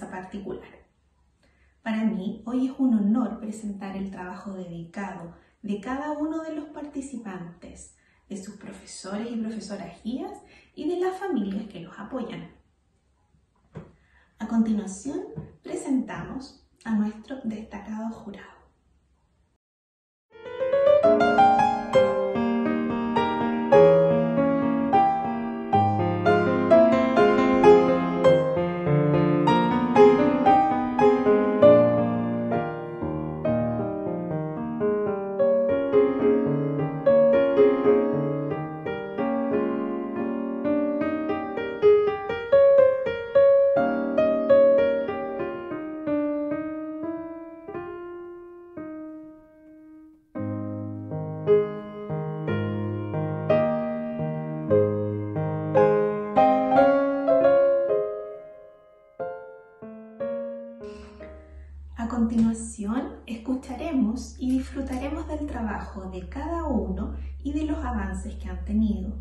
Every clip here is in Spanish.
particular. Para mí, hoy es un honor presentar el trabajo dedicado de cada uno de los participantes, de sus profesores y profesoras guías y de las familias que los apoyan. A continuación, presentamos a nuestro destacado jurado. Y disfrutaremos del trabajo de cada uno y de los avances que han tenido.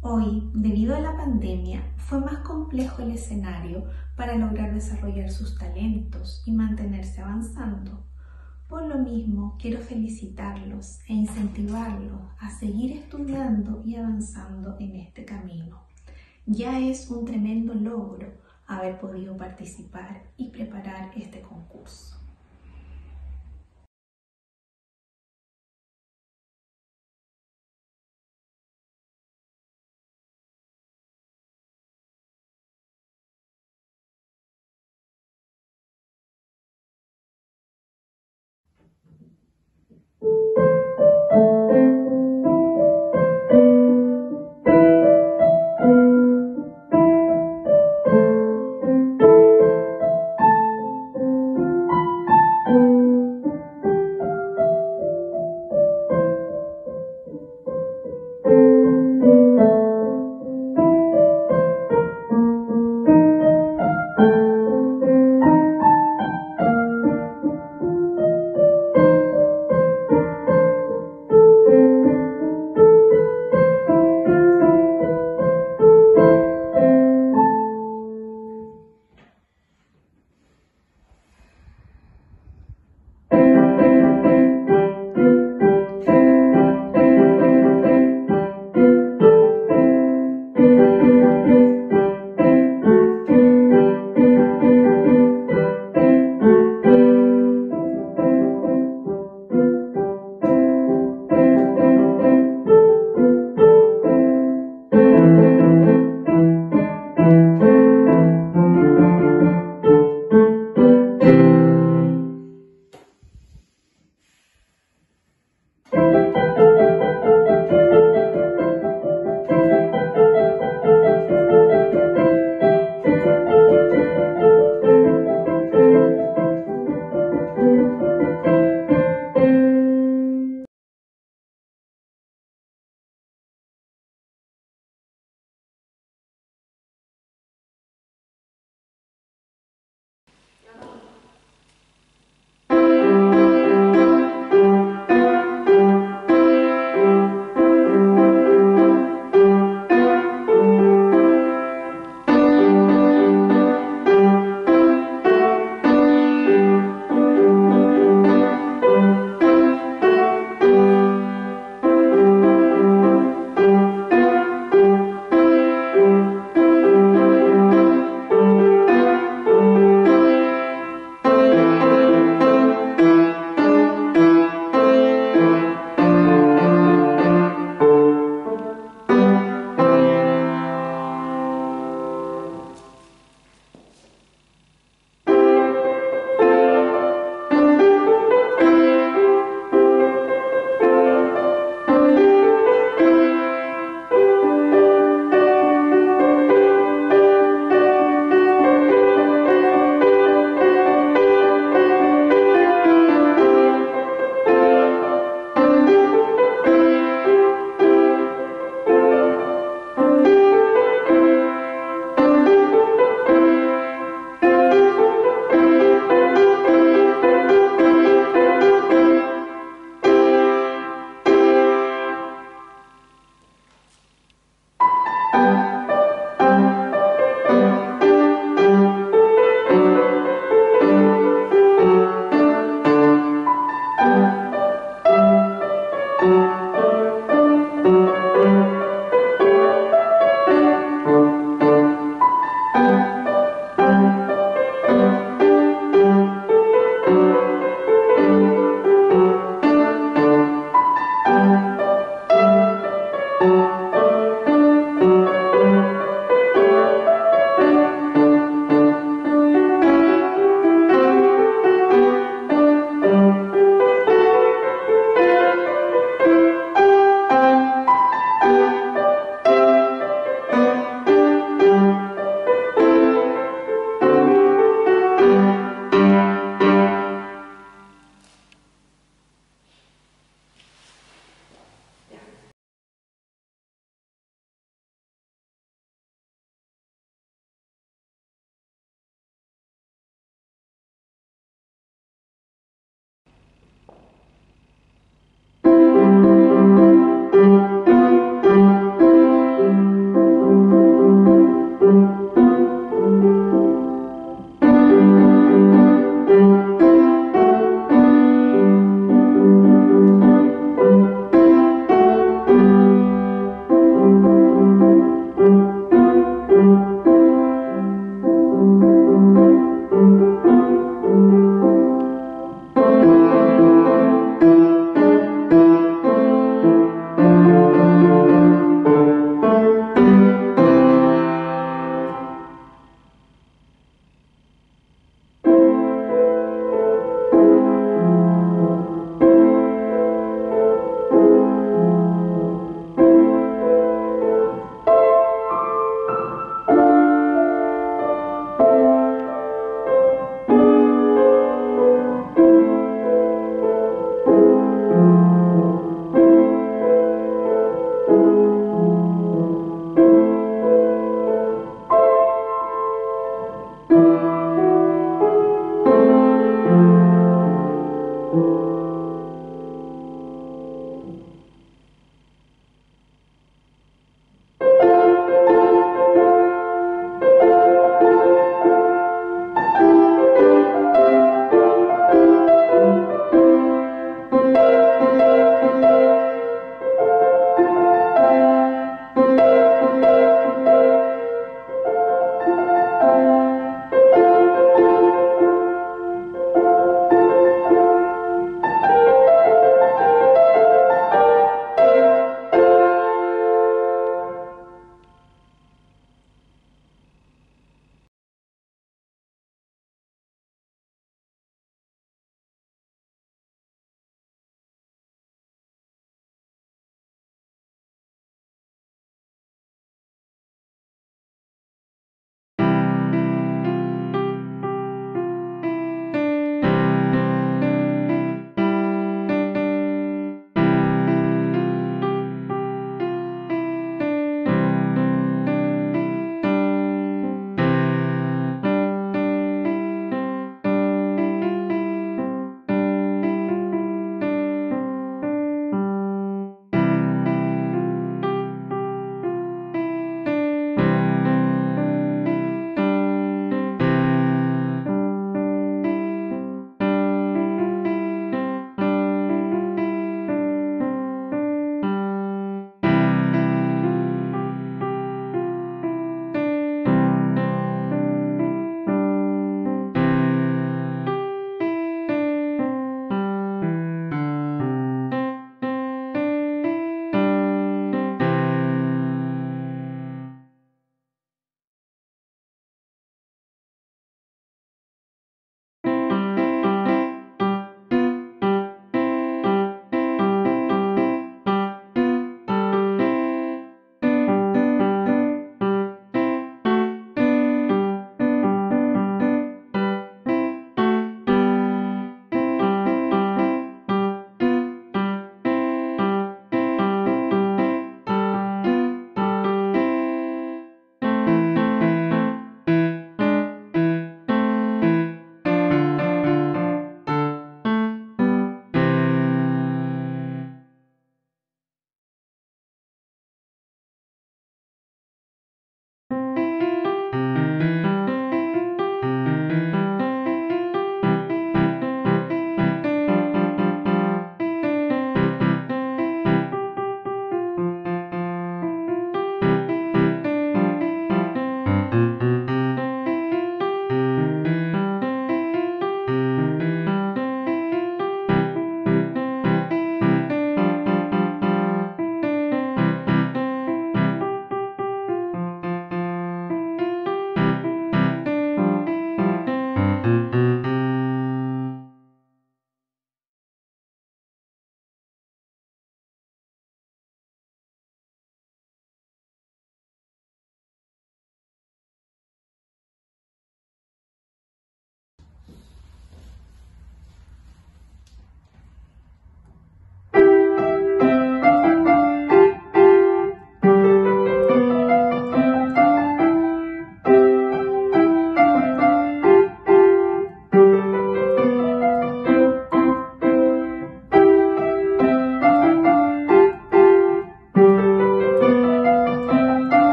Hoy, debido a la pandemia, fue más complejo el escenario para lograr desarrollar sus talentos y mantenerse avanzando. Por lo mismo, quiero felicitarlos e incentivarlos a seguir estudiando y avanzando en este camino. Ya es un tremendo logro haber podido participar y preparar este concurso.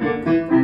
Thank you.